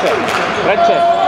c'è? Tre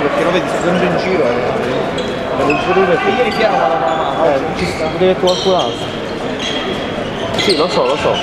fatto perché lo vedi, sto sempre in giro. eh. E ieri fiero vado con la mano. Eh, ci mettere qualcun altro. Sì, lo so, lo so.